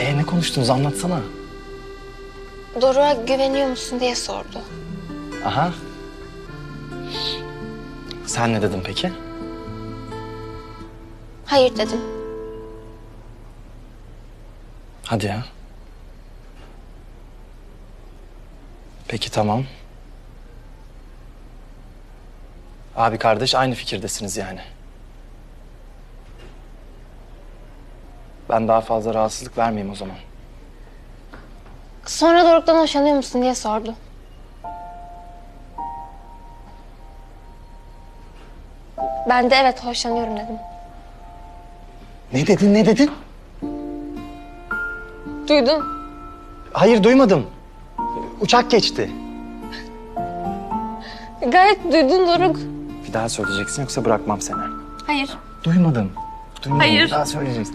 Ee ne konuştunuz anlatsana. Doruk'a güveniyor musun diye sordu. Aha. Sen ne dedin peki? Hayır dedim. Hadi ya. Peki tamam. Abi kardeş aynı fikirdesiniz yani. Ben daha fazla rahatsızlık vermeyeyim o zaman. Sonra Doruk'tan hoşlanıyor musun diye sordu. Ben de evet hoşlanıyorum dedim. Ne dedin ne dedin? Duydun. Hayır duymadım. Uçak geçti. Gayet duydun Doruk. Bir daha söyleyeceksin yoksa bırakmam seni. Hayır. Duymadım. Duymadım. Hayır. Bir daha söyleyeceksin.